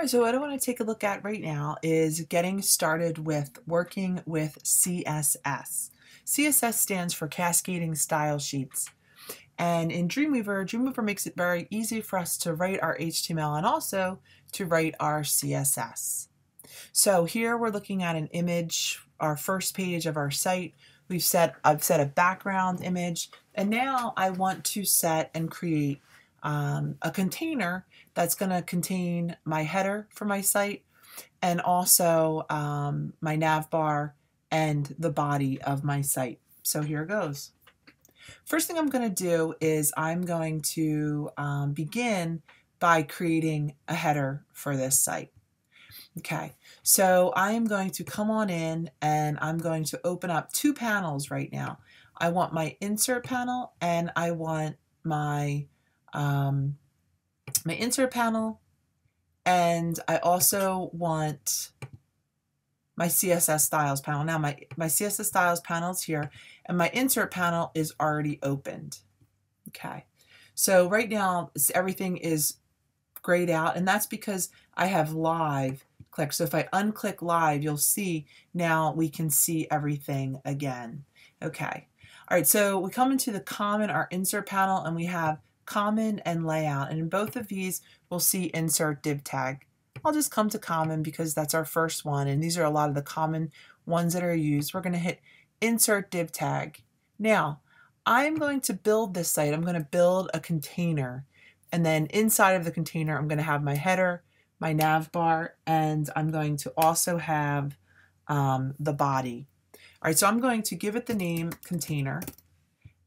Right, so what I want to take a look at right now is getting started with working with CSS. CSS stands for Cascading Style Sheets. And in Dreamweaver, Dreamweaver makes it very easy for us to write our HTML and also to write our CSS. So here we're looking at an image, our first page of our site. We've set, I've set a background image, and now I want to set and create um, a container that's going to contain my header for my site and also um, my nav bar and the body of my site. So here it goes. First thing I'm going to do is I'm going to um, begin by creating a header for this site. Okay, so I am going to come on in and I'm going to open up two panels right now. I want my insert panel and I want my um, my insert panel, and I also want my CSS styles panel. Now my, my CSS styles panel is here, and my insert panel is already opened. Okay, so right now everything is grayed out, and that's because I have live clicked. So if I unclick live, you'll see now we can see everything again. Okay. All right, so we come into the common, our insert panel, and we have common and layout. And in both of these, we'll see insert div tag. I'll just come to common because that's our first one. And these are a lot of the common ones that are used. We're going to hit insert div tag. Now, I'm going to build this site. I'm going to build a container. And then inside of the container, I'm going to have my header, my nav bar, and I'm going to also have um, the body. All right, so I'm going to give it the name container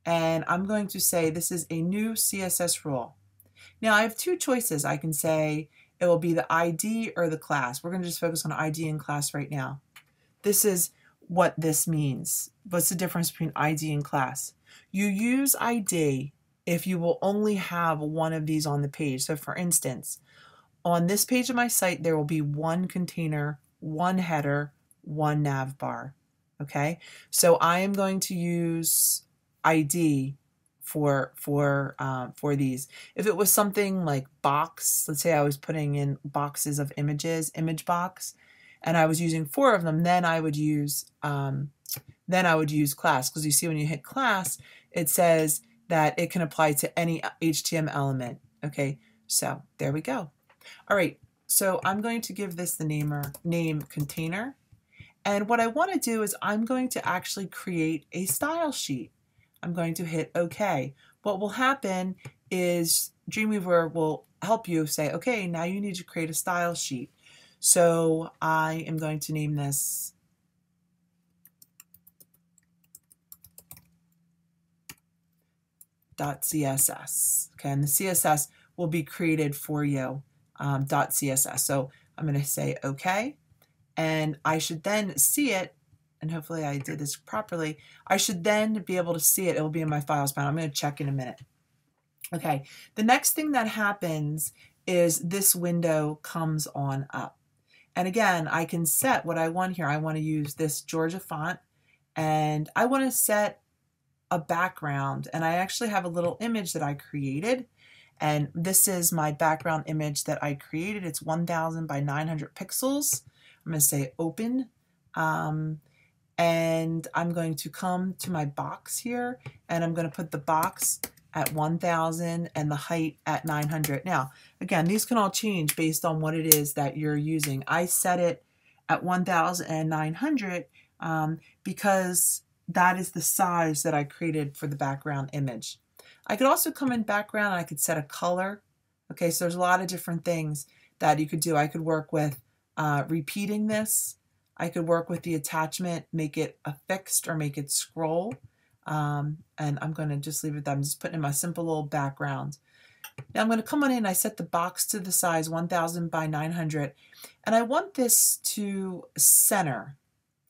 and I'm going to say this is a new CSS rule. Now I have two choices. I can say it will be the ID or the class. We're going to just focus on ID and class right now. This is what this means. What's the difference between ID and class? You use ID if you will only have one of these on the page. So for instance, on this page of my site, there will be one container, one header, one nav bar. Okay, so I am going to use ID for for um, for these. If it was something like box, let's say I was putting in boxes of images, image box, and I was using four of them, then I would use um, then I would use class because you see when you hit class, it says that it can apply to any HTML element. Okay, so there we go. All right, so I'm going to give this the namer name container. And what I want to do is I'm going to actually create a style sheet. I'm going to hit OK. What will happen is Dreamweaver will help you say, okay, now you need to create a style sheet. So I am going to name this .css. Okay, and the CSS will be created for you, um, .css. So I'm going to say OK, and I should then see it and hopefully I did this properly, I should then be able to see it. It will be in my files panel. I'm going to check in a minute. Okay, the next thing that happens is this window comes on up. And again, I can set what I want here. I want to use this Georgia font and I want to set a background. And I actually have a little image that I created. And this is my background image that I created. It's 1000 by 900 pixels. I'm going to say open. Um, and I'm going to come to my box here and I'm going to put the box at 1000 and the height at 900. Now, again, these can all change based on what it is that you're using. I set it at 1900 um, because that is the size that I created for the background image. I could also come in background and I could set a color. Okay, so there's a lot of different things that you could do. I could work with uh, repeating this. I could work with the attachment, make it a fixed or make it scroll. Um, and I'm going to just leave it there. I'm just putting in my simple little background. Now I'm going to come on in. I set the box to the size 1000 by 900. And I want this to center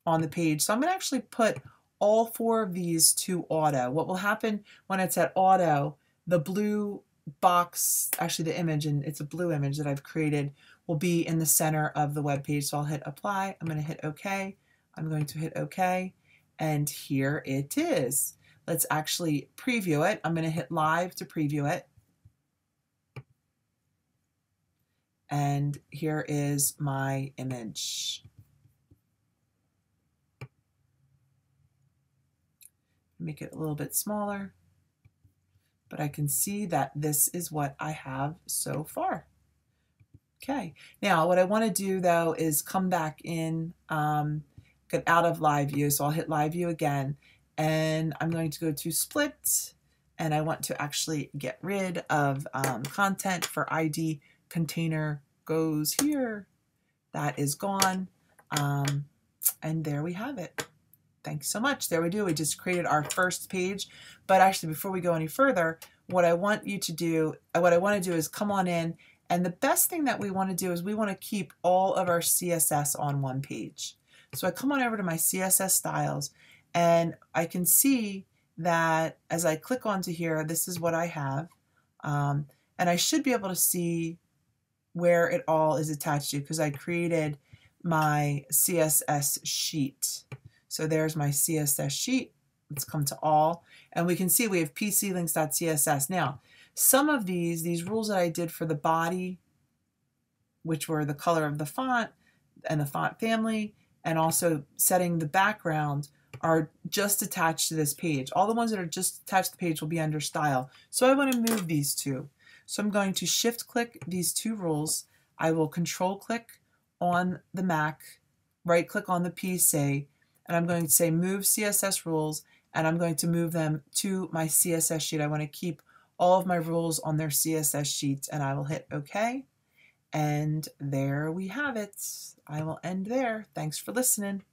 on the page. So I'm going to actually put all four of these to auto. What will happen when it's at auto, the blue box, actually the image, and it's a blue image that I've created, will be in the center of the web page. So I'll hit apply. I'm going to hit OK. I'm going to hit OK. And here it is. Let's actually preview it. I'm going to hit live to preview it. And here is my image. Make it a little bit smaller, but I can see that this is what I have so far. Okay, now what I want to do though is come back in, um, get out of live view. So I'll hit live view again and I'm going to go to split and I want to actually get rid of um, content for ID container goes here. That is gone. Um, and there we have it. Thanks so much. There we do. We just created our first page. But actually, before we go any further, what I want you to do, what I want to do is come on in. And the best thing that we want to do is we want to keep all of our CSS on one page. So I come on over to my CSS styles and I can see that as I click onto here, this is what I have. Um, and I should be able to see where it all is attached to because I created my CSS sheet. So there's my CSS sheet. Let's come to all. And we can see we have pclinks.css. Now, some of these, these rules that I did for the body, which were the color of the font and the font family, and also setting the background, are just attached to this page. All the ones that are just attached to the page will be under style. So I want to move these two. So I'm going to shift click these two rules. I will control click on the Mac, right click on the PC, and I'm going to say move CSS rules, and I'm going to move them to my CSS sheet. I want to keep all of my rules on their CSS sheets, and I will hit OK. And there we have it. I will end there. Thanks for listening.